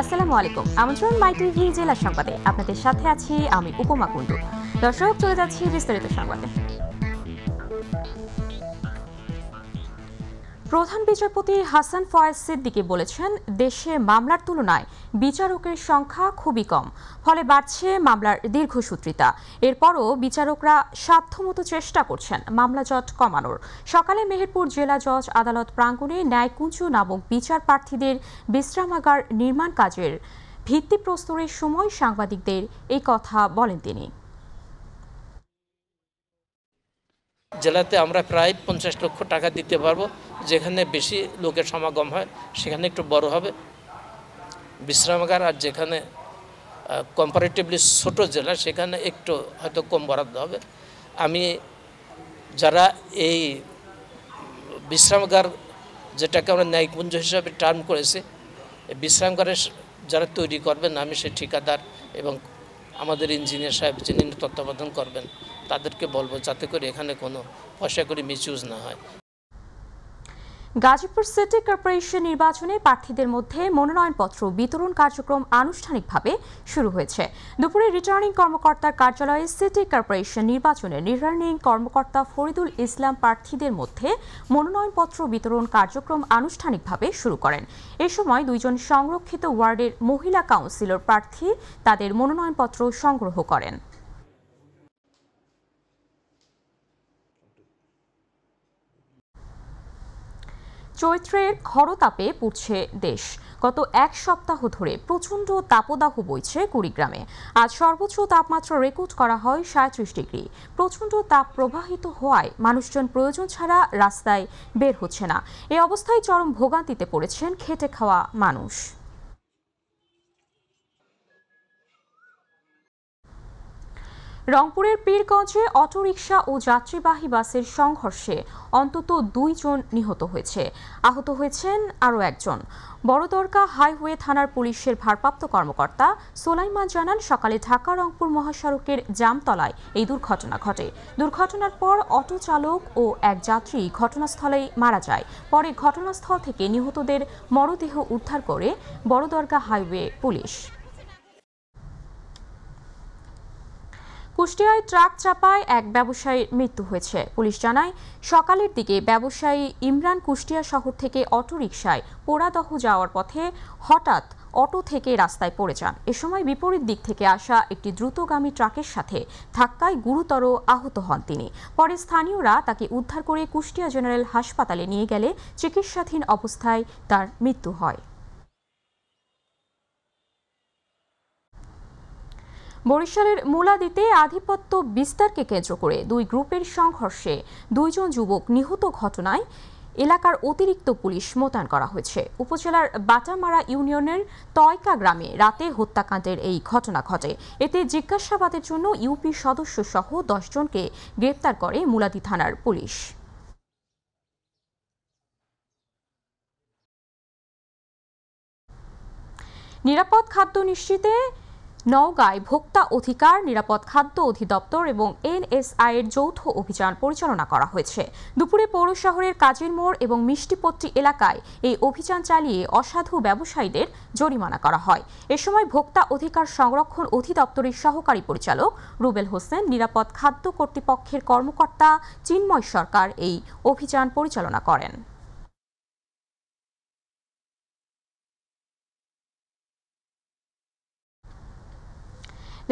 আসসালামু আলাইকুম। আমন্ত্রণ মাই টিভি জেলা সংবাদে। আপনাদের সাথে আছি আমি উপমা কুণ্ডু। দর্শক, চলে যাচ্ছি বিস্তারিত সংবাদে। প্রধান বিচারপতি হাসান ফয়েজ সিদ্দিকি বলেছেন, দেশে মামলার তুলনায় বিচারকের সংখ্যা খুবই কম, ফলে বাড়ছে মামলার দীর্ঘসূত্রিতা। এরপরও বিচারকরা সাধ্যমতো চেষ্টা করছেন মামলা জট কমানোর। সকালে মেহেরপুর জেলা জজ আদালত প্রাঙ্গণে ন্যায়কুঞ্জ নামক বিচার প্রার্থীদের বিশ্রামাগার নির্মাণ কাজের ভিত্তিপ্রস্তরের সময় সাংবাদিকদের এই কথা বলেন তিনি। জেলাতে আমরা প্রায় পঞ্চাশ লক্ষ টাকা দিতে পারব, যেখানে বেশি লোকের সমাগম হয়, সেখানে একটু বড় হবে। বিশ্রামাগার আর যেখানে কম্পারেটিভলি ছোট জেলা, সেখানে একটু হয়তো কম বরাদ্দ হবে। আমি যারা এই বিশ্রামাগার যেটাকে আমরা ন্যায়পুঞ্জ হিসাবে টার্ম করেছি বিশ্রামগারের যারা তৈরি করবেন, আমি সে ঠিকাদার এবং আমাদের ইঞ্জিনিয়ার সাহেব যিনি তত্ত্বাবধান করবেন তাদেরকে বলব যাতে করে এখানে কোনো পয়সা করে মিসইউজ না হয়। গাজীপুর সিটি কর্পোরেশন নির্বাচনে প্রার্থীদের মধ্যে মনোনয়নপত্র বিতরণ কার্যক্রম আনুষ্ঠানিকভাবে শুরু হয়েছে। দুপুরে রিটার্নিং কর্মকর্তার কার্যালয়ে সিটি কর্পোরেশন নির্বাচনে রিটার্নিং কর্মকর্তা ফরিদুল ইসলাম প্রার্থীদের মধ্যে মনোনয়নপত্র বিতরণ কার্যক্রম আনুষ্ঠানিকভাবে শুরু করেন। এ সময় দুইজন সংরক্ষিত ওয়ার্ডের মহিলা কাউন্সিলর প্রার্থী তাদের মনোনয়নপত্র সংগ্রহ করেন। চৈত্রের খরতাপে পুড়ছে দেশ। গত এক সপ্তাহ ধরে প্রচণ্ড তাপদাহ বইছে কুড়িগ্রামে। আজ সর্বোচ্চ তাপমাত্রা রেকর্ড করা হয় সাঁত্রিশ ডিগ্রি। প্রচণ্ড তাপ প্রবাহিত হওয়ায় মানুষজন প্রয়োজন ছাড়া রাস্তায় বের হচ্ছে না। এ অবস্থায় চরম ভোগান্তিতে পড়েছেন খেটে খাওয়া মানুষ। রংপুরের পীরগঞ্জে অটোরিকশা ও যাত্রীবাহী বাসের সংঘর্ষে অন্তত দুইজন নিহত হয়েছে। আহত হয়েছেন আরও একজন। বড়দরকা হাইওয়ে থানার পুলিশের ভারপ্রাপ্ত কর্মকর্তা সোলাইমান জানান, সকালে ঢাকা রংপুর মহাসড়কের জামতলায় এই দুর্ঘটনা ঘটে। দুর্ঘটনার পর অটো চালক ও এক যাত্রী ঘটনাস্থলেই মারা যায়। পরে ঘটনাস্থল থেকে নিহতদের মরদেহ উদ্ধার করে বড়দরগা হাইওয়ে পুলিশ। কুষ্টিয়ায় ট্রাক চাপায় এক ব্যবসায়ীর মৃত্যু হয়েছে। পুলিশ জানায়, সকালের দিকে ব্যবসায়ী ইমরান কুষ্টিয়া শহর থেকে অটোরিকশায় পোড়াদহ যাওয়ার পথে হঠাৎ অটো থেকে রাস্তায় পড়ে যান। এ সময় বিপরীত দিক থেকে আসা একটি দ্রুতগামী ট্রাকের সাথে ধাক্কায় গুরুতর আহত হন তিনি। পরে স্থানীয়রা তাকে উদ্ধার করে কুষ্টিয়া জেনারেল হাসপাতালে নিয়ে গেলে চিকিৎসাধীন অবস্থায় তার মৃত্যু হয়। বরিশালের মুলাদিতে আধিপত্য বিস্তারকে কেন্দ্র করে দুই গ্রুপের সংঘর্ষে দুইজন যুবক নিহত ঘটনায় এলাকার অতিরিক্ত পুলিশ মোতায়েন করা হয়েছে। উপজেলার বাটামারা ইউনিয়নের তয়কা গ্রামে রাতে হত্যাকাণ্ডের এই ঘটনা ঘটে। এতে জিজ্ঞাসাবাদের জন্য ইউপি সদস্য সহ দশজনকে গ্রেপ্তার করে মুলাদি থানার পুলিশ। নিরাপদ খাদ্য নিশ্চিতে নওগাঁয় ভোক্তা অধিকার, নিরাপদ খাদ্য অধিদপ্তর এবং এনএসআই এর যৌথ অভিযান পরিচালনা করা হয়েছে। দুপুরে পৌর শহরের কাজের মোড় এবং মিষ্টিপট্টি এলাকায় এই অভিযান চালিয়ে অসাধু ব্যবসায়ীদের জরিমানা করা হয়। এ সময় ভোক্তা অধিকার সংরক্ষণ অধিদপ্তরের সহকারী পরিচালক রুবেল হোসেন, নিরাপদ খাদ্য কর্তৃপক্ষের কর্মকর্তা চিন্ময় সরকার এই অভিযান পরিচালনা করেন।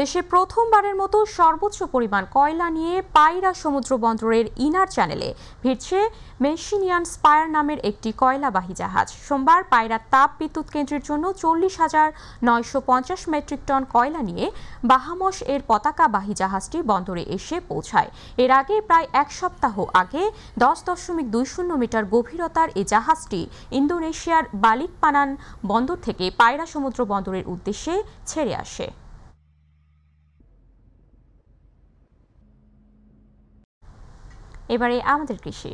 দেশে প্রথমবারের মতো সর্বোচ্চ পরিমাণ কয়লা নিয়ে পায়রা সমুদ্র বন্দরের ইনার চ্যানেলে ভিড়ছে মেশিনিয়ান স্পায়ার নামের একটি কয়লাবাহী জাহাজ। সোমবার পায়রা তাপ বিদ্যুৎ কেন্দ্রের জন্য চল্লিশ হাজার নয়শো পঞ্চাশ মেট্রিক টন কয়লা নিয়ে বাহামস এর পতাকাবাহী জাহাজটি বন্দরে এসে পৌঁছায়। এর আগে প্রায় এক সপ্তাহ আগে দশ দশমিক দুই শূন্য মিটার গভীরতার এই জাহাজটি ইন্দোনেশিয়ার বালিকপানান বন্দর থেকে পায়রা সমুদ্র বন্দরের উদ্দেশ্যে ছেড়ে আসে। এবারে আমাদের কৃষি।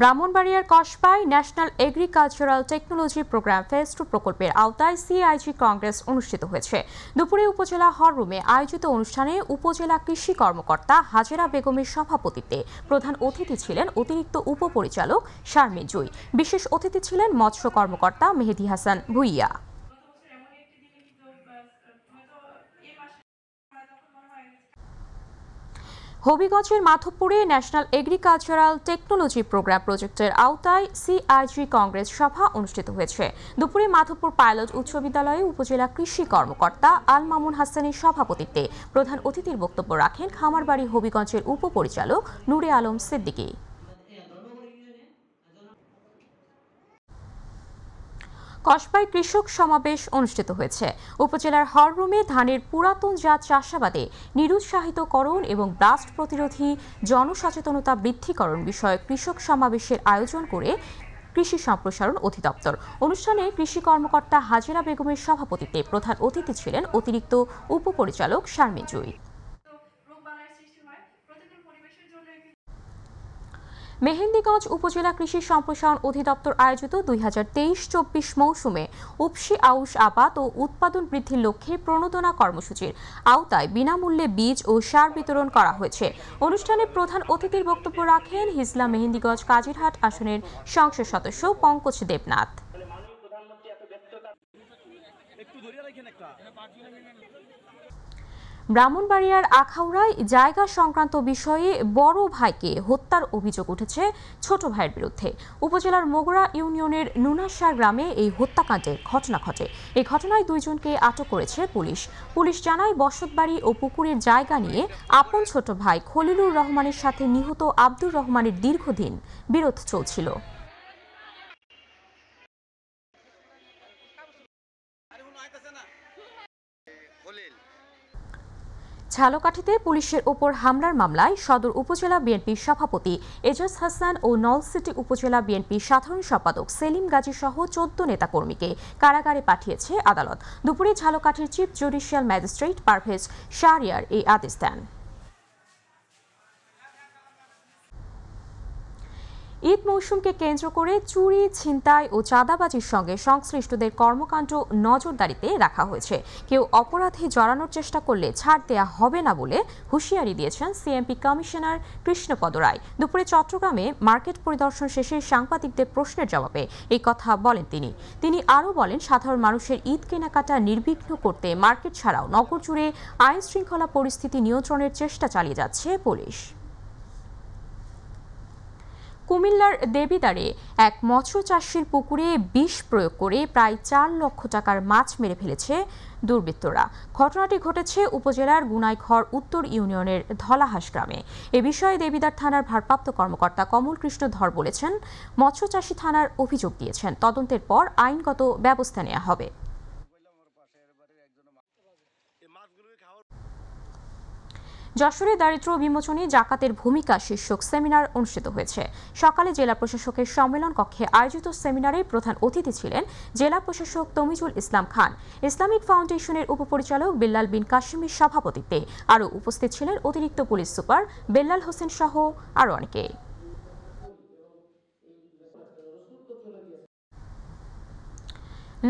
ব্রাহ্মণবাড়িয়ার কসবায় national agricultural technology program phase two প্রকল্পের আওতায় সিআইজি কংগ্রেস অনুষ্ঠিত হয়েছে। দুপুরে উপজেলা হল রুমে আয়োজিত অনুষ্ঠানে উপজেলা কৃষি কর্মকর্তা হাজেরা বেগমের সভাপতিত্বে প্রধান অতিথি ছিলেন অতিরিক্ত উপপরিচালক শারমি জুই। বিশেষ অতিথি ছিলেন মৎস্য কর্মকর্তা মেহেদি হাসান ভুইয়া। হবিগঞ্জের মাধবপুরে ন্যাশনাল এগ্রিকালচারাল টেকনোলজি প্রোগ্রাম প্রজেক্টের আওতায় সিআইজি কংগ্রেস সভা অনুষ্ঠিত হয়েছে। দুপুরে মাধবপুর পাইলট উচ্চ বিদ্যালয়ে উপজেলা কৃষি কর্মকর্তা আল মামুন হাসানের সভাপতিত্বে প্রধান অতিথির বক্তব্য রাখেন খামারবাড়ি হবিগঞ্জের উপপরিচালক নূরে আলম সিদ্দিকী। কসবায় কৃষক সমাবেশ অনুষ্ঠিত হয়েছে। উপজেলার হলরুমে ধানের পুরাতন জাত চাষাবাদে নিরুৎসাহিতকরণ এবং ব্লাস্ট প্রতিরোধী জনসচেতনতা বৃদ্ধিকরণ বিষয়ে কৃষক সমাবেশের আয়োজন করে কৃষি সম্প্রসারণ অধিদপ্তর। অনুষ্ঠানে কৃষি কর্মকর্তা হাজিরা বেগমের সভাপতিত্বে প্রধান অতিথি ছিলেন অতিরিক্ত উপপরিচালক শারমিন জুই। মেহেন্দিগঞ্জ উপজেলা কৃষি সম্প্রসারণ অধিদপ্তর আয়োজিত দুই হাজার তেইশ চব্বিশ মৌসুমে উপসি আউশ আবাদ ও উৎপাদন বৃদ্ধির লক্ষ্যে প্রণোদনা কর্মসূচির আওতায় বিনামূল্যে বীজ ও সার বিতরণ করা হয়েছে। অনুষ্ঠানে প্রধান অতিথির বক্তব্য রাখেন হিজলা মেহেন্দিগঞ্জ কাজিরহাট আসনের সংসদ সদস্য পঙ্কজ দেবনাথ। ব্রাহ্মণবাড়িয়ার আখাউড়ায় জায়গা সংক্রান্ত বিষয়ে বড় ভাইকে হত্যার অভিযোগ উঠেছে ছোট ভাইয়ের বিরুদ্ধে। উপজেলার মোগরা ইউনিয়নের নুনাশার গ্রামে এই হত্যাকাণ্ডের ঘটনা ঘটে। এই ঘটনায় দুইজনকে আটক করেছে পুলিশ। পুলিশ জানায়, বসতবাড়ি ও পুকুরের জায়গা নিয়ে আপন ছোট ভাই খলিলুর রহমানের সাথে নিহত আব্দুর রহমানের দীর্ঘদিন বিরোধ চলছিল। ঝালকাঠিতে পুলিশের ওপর হামলার মামলায় সদর উপজেলা বিএনপির সভাপতি এজাজ হাসান ও নলসিটি উপজেলা বিএনপির সাধারণ সম্পাদক সেলিম গাজী সহ চোদ্দ নেতাকর্মীকে কারাগারে পাঠিয়েছে আদালত। দুপুরে ঝালকাঠির chief judicial magistrate Parvez Shahriar এই আদেশ দেন। ঈদ মৌসুমকে কেন্দ্র করে চুরি, ছিনতাই ও চাঁদাবাজির সঙ্গে সংশ্লিষ্টদের কর্মকাণ্ড নজরদারিতে রাখা হয়েছে। কেউ অপরাধে জড়ানোর চেষ্টা করলে ছাড় দেয়া হবে না বলে হুঁশিয়ারি দিয়েছেন সিএমপি কমিশনার কৃষ্ণপদ রায়। দুপুরে চট্টগ্রামে মার্কেট পরিদর্শন শেষে সাংবাদিকদের প্রশ্নের জবাবে এই কথা বলেন তিনি। তিনি আরও বলেন, সাধারণ মানুষের ঈদ কেনাকাটা নির্বিঘ্ন করতে মার্কেট ছাড়াও নগর জুড়ে আইন শৃঙ্খলা পরিস্থিতি নিয়ন্ত্রণের চেষ্টা চালিয়ে যাচ্ছে পুলিশ। কুমিল্লার দেবিদারে এক মৎস্য চাষির পুকুরে বিষ প্রয়োগ করে প্রায় চার লক্ষ টাকার মাছ মেরে ফেলেছে দুর্বৃত্তরা। ঘটনাটি ঘটেছে উপজেলার গুনাইঘর উত্তর ইউনিয়নের ধলাহাস গ্রামে। এ বিষয়ে দেবিদার থানার ভারপ্রাপ্ত কর্মকর্তা কমল কৃষ্ণ ধর বলেছেন, মৎস্য চাষী থানার অভিযোগ দিয়েছেন। তদন্তের পর আইনগত ব্যবস্থা নেওয়া হবে। যশোরে দারিদ্র বিমোচনে জাকাতের ভূমিকা শীর্ষক সেমিনার অনুষ্ঠিত হয়েছে। সকালে জেলা প্রশাসকের সম্মেলন কক্ষে আয়োজিত সেমিনারে প্রধান অতিথি ছিলেন জেলা প্রশাসক তমিজুল ইসলাম খান। ইসলামিক ফাউন্ডেশনের উপপরিচালক বিল্লাল বিন কাশিমের সভাপতিত্বে আরও উপস্থিত ছিলেন অতিরিক্ত পুলিশ সুপার বেল্লাল হোসেন সহ আরও অনেকে।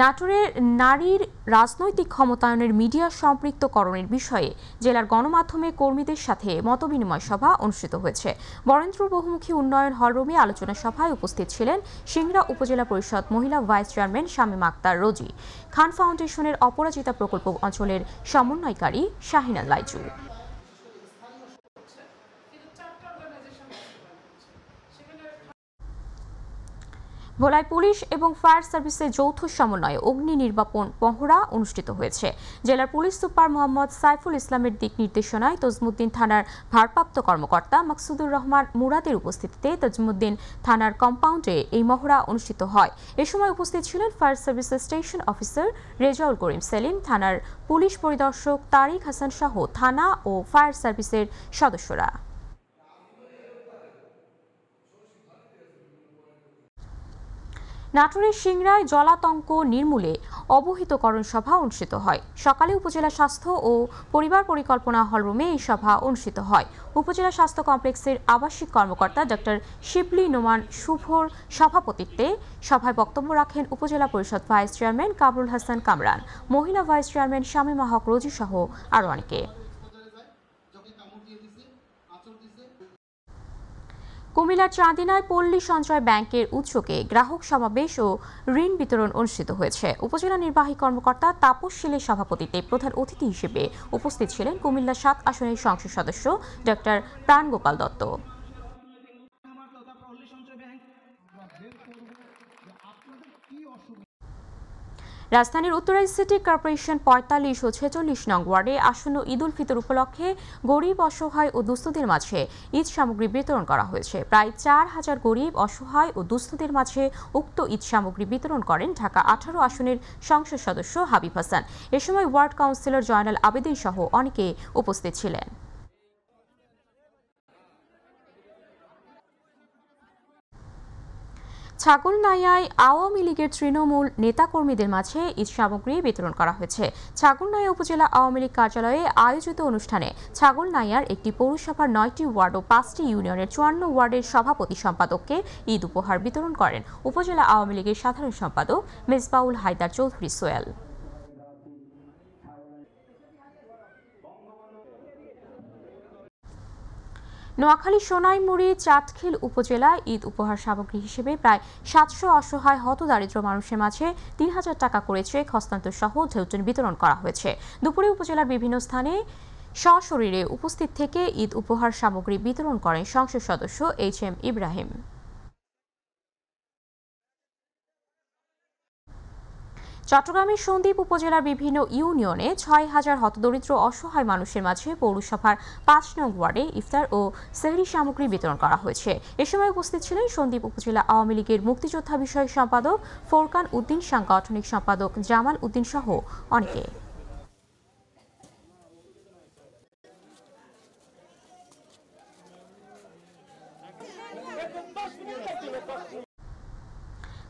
নাটোরের নারীর রাজনৈতিক ক্ষমতায়নের মিডিয়া সম্পৃক্তকরণের বিষয়ে জেলার গণমাধ্যমে কর্মীদের সাথে মতবিনিময় সভা অনুষ্ঠিত হয়েছে। বরেন্দ্র বহুমুখী উন্নয়ন হলরুমে আলোচনা সভায় উপস্থিত ছিলেন সিংড়া উপজেলা পরিষদ মহিলা ভাইস চেয়ারম্যান শামীম আক্তার রোজি। খান ফাউন্ডেশনের অপরাজিতা প্রকল্প অঞ্চলের সমন্বয়কারী শাহিনা লাইজু ভোলায় পুলিশ এবং ফায়ার সার্ভিসের যৌথ সমন্বয়ে অগ্নি নির্বাপন পহরা অনুষ্ঠিত হয়েছে। জেলার পুলিশ সুপার মোহাম্মদ সাইফুল ইসলামের দিক নির্দেশনায় তজমুদ্দিন থানার ভারপ্রাপ্ত কর্মকর্তা মাকসুদুর রহমান মুরাদের উপস্থিতিতে তজমুদ্দিন থানার কম্পাউন্ডে এই মহড়া অনুষ্ঠিত হয়। এ সময় উপস্থিত ছিলেন ফায়ার সার্ভিসের স্টেশন অফিসার রেজাউল করিম সেলিম, থানার পুলিশ পরিদর্শক তারিক হাসান সহ থানা ও ফায়ার সার্ভিসের সদস্যরা। নাটোরের সিংড়ায় জলাতঙ্ক নির্মূলে অবহিতকরণ সভা অনুষ্ঠিত হয়। সকালে উপজেলা স্বাস্থ্য ও পরিবার পরিকল্পনা হলরুমে এই সভা অনুষ্ঠিত হয়। উপজেলা স্বাস্থ্য কমপ্লেক্সের আবাসিক কর্মকর্তা ডক্টর শিবলি নোমান শুভর সভাপতিত্বে সভায় বক্তব্য রাখেন উপজেলা পরিষদ ভাইস চেয়ারম্যান কামরুল হাসান কামরান। মহিলা ভাইস চেয়ারম্যান শামীমা হক রোজি সহ আরও অনেকে। কুমিল্লার চাঁদিনায় পল্লী সঞ্চয় ব্যাংকের উৎসকে গ্রাহক সমাবেশ ও ঋণ বিতরণ অনুষ্ঠিত হয়েছে। উপজেলা নির্বাহী কর্মকর্তা তাপস শীলের সভাপতিতে প্রধান অতিথি হিসেবে উপস্থিত ছিলেন কুমিল্লা সাত আসনের সংসদ সদস্য ডক্টর প্রাণগোপাল দত্ত। রাজধানীর উত্তরাই সিটি কর্পোরেশন পঁয়তাল্লিশ ও ছেচল্লিশ নং ওয়ার্ডে আসন্ন ঈদ উল ফিতর উপলক্ষে গরিব, অসহায় ও দুস্থদের মাঝে ঈদ সামগ্রী বিতরণ করা হয়েছে। প্রায় চার হাজার গরিব, অসহায় ও দুস্থদের মাঝে উক্ত ঈদ সামগ্রী বিতরণ করেন ঢাকা আঠারো আসনের সংসদ সদস্য হাবিব হাসান। এ সময় ওয়ার্ড কাউন্সিলর জয়নাল আবেদিন সহ অনেকে উপস্থিত ছিলেন। ছাগলনাইয়ায় আওয়ামী লীগের তৃণমূল নেতাকর্মীদের মাঝে ঈদ সামগ্রী বিতরণ করা হয়েছে। ছাগলনাইয়া উপজেলা আওয়ামী লীগ কার্যালয়ে আয়োজিত অনুষ্ঠানে ছাগলনাইয়ার একটি পৌরসভার নয়টি ওয়ার্ড ও পাঁচটি ইউনিয়নের চুয়ান্ন ওয়ার্ডের সভাপতি সম্পাদককে ঈদ উপহার বিতরণ করেন। উপজেলা আওয়ামী লীগের সাধারণ সম্পাদক মেজবাউল হায়দার চৌধুরী সোয়েল নোয়াখালী সোনাইমুড়ি চাটখিল উপজেলায় ঈদ উপহার সামগ্রী হিসেবে প্রায় সাতশো অসহায় হতদারিদ্র মানুষের মাঝে তিন হাজার টাকা করে চেক হস্তান্তর সহ ঢেউটন বিতরণ করা হয়েছে। দুপুরে উপজেলার বিভিন্ন স্থানে সশরীরে উপস্থিত থেকে ঈদ উপহার সামগ্রী বিতরণ করেন সংসদ সদস্য এইচ এম ইব্রাহিম। চট্টগ্রামের সন্দ্বীপ উপজেলার বিভিন্ন ইউনিয়নে ছয় হাজার হতদরিদ্র অসহায় মানুষের মাঝে পৌরসভার পাঁচ নং ওয়ার্ডে ইফতার ও সেহরি সামগ্রী বিতরণ করা হয়েছে। এ সময় উপস্থিত ছিলেন সন্দ্বীপ উপজেলা আওয়ামী লীগের মুক্তিযোদ্ধা বিষয়ক সম্পাদক ফোরকান উদ্দিন, সাংগঠনিক সম্পাদক জামাল উদ্দিন সহ অনেকে।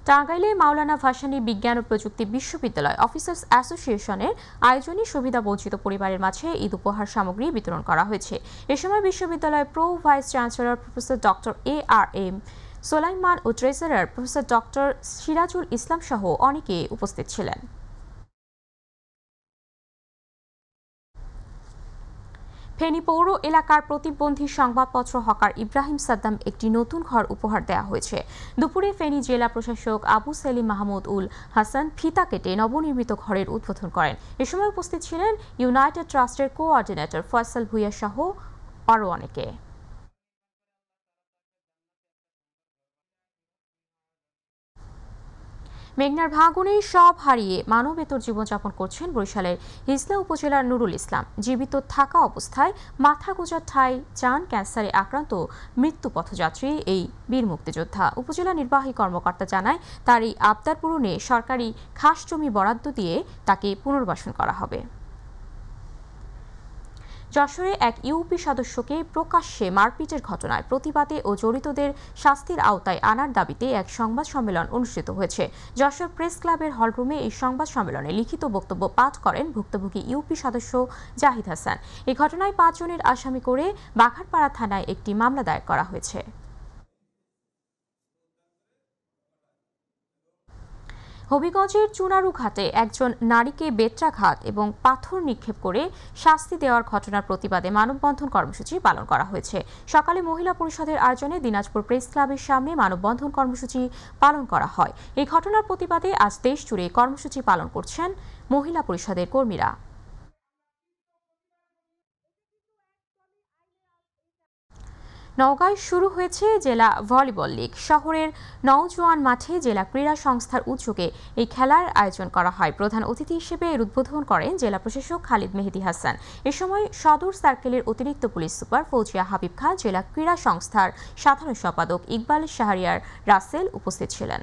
টাঙ্গাইলে মাওলানা ভাসানী বিজ্ঞান ও প্রযুক্তি বিশ্ববিদ্যালয় অফিসার্স অ্যাসোসিয়েশনের আয়োজনে সুবিধা বঞ্চিত পরিবারের মাঝে ঈদ উপহার সামগ্রী বিতরণ করা হয়েছে। এ সময় বিশ্ববিদ্যালয়ের pro vice chancellor professor doctor A R M Solaiman O treasurer professor doctor Sirajul Islam সহ অনেকে উপস্থিত ছিলেন। ফেনী পৌর এলাকার প্রতিবন্ধী সংবাদপত্র হকার ইব্রাহিম সাদ্দাম একটি নতুন ঘর উপহার দেওয়া হয়েছে। দুপুরে ফেনী জেলা প্রশাসক আবু সেলিম মাহমুদ উল হাসান ফিতা কেটে নবনির্মিত ঘরের উদ্বোধন করেন। এ সময় উপস্থিত ছিলেন ইউনাইটেড ট্রাস্টের কোঅর্ডিনেটর ফয়সাল ভুইয়া সহ আরও অনেকে। মেঘনার ভাঙনে সব হারিয়ে মানবেতর জীবনযাপন করছেন বরিশালের হিজলা উপজেলার নুরুল ইসলাম। জীবিত থাকা অবস্থায় মাথা গোজার ঠাই, চান, ক্যান্সারে আক্রান্ত মৃত্যু পথযাত্রী এই বীর মুক্তিযোদ্ধা। উপজেলা নির্বাহী কর্মকর্তা জানায় তার এই আবদার পূরণে সরকারি খাস জমি বরাদ্দ দিয়ে তাকে পুনর্বাসন করা হবে। যশোরে এক ইউপি সদস্যকে প্রকাশ্যে মারপিটের ঘটনায় প্রতিবাদে ও জড়িতদের শাস্তির আওতায় আনার দাবিতে এক সংবাদ সম্মেলন অনুষ্ঠিত হয়েছে। যশোর প্রেস ক্লাবের হলরুমে এই সংবাদ সম্মেলনে লিখিত বক্তব্য পাঠ করেন ভুক্তভোগী ইউপি সদস্য জাহিদ হাসান। এই ঘটনায় পাঁচজনের আসামি করে বাঘারপাড়া থানায় একটি মামলা দায়ের করা হয়েছে। হবিগঞ্জের চুনারু ঘাটে একজন নারীকে বেত্রাঘাত এবং পাথর নিক্ষেপ করে শাস্তি দেওয়ার ঘটনার প্রতিবাদে মানববন্ধন কর্মসূচি পালন করা হয়েছে। সকালে মহিলা পরিষদের আয়োজনে দিনাজপুর প্রেস ক্লাবের সামনে মানববন্ধন কর্মসূচি পালন করা হয়। এই ঘটনার প্রতিবাদে আজ দেশজুড়ে কর্মসূচি পালন করছেন মহিলা পরিষদের কর্মীরা। নওগাঁয় শুরু হয়েছে জেলা ভলিবল লীগ। শহরের নওজোয়ান মাঠে জেলা ক্রীড়া সংস্থার উদ্যোগে এই খেলার আয়োজন করা হয়। প্রধান অতিথি হিসেবে এর উদ্বোধন করেন জেলা প্রশাসক খালিদ মেহেদি হাসান। এ সময় সদর সার্কেলের অতিরিক্ত পুলিশ সুপার ফৌজিয়া হাবিব খান, জেলা ক্রীড়া সংস্থার সাধারণ সম্পাদক ইকবাল শাহরিয়ার রাসেল উপস্থিত ছিলেন।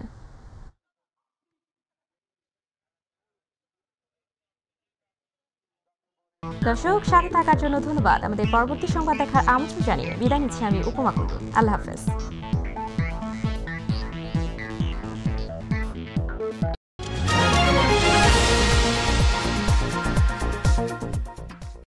দর্শক, সাথে থাকার জন্য ধন্যবাদ। আমাদের পরবর্তী সংবাদ দেখার আমন্ত্রণ জানিয়ে বিদায় নিচ্ছি আমি, উপমা কুন্ডু আল্লাহ হাফেজ।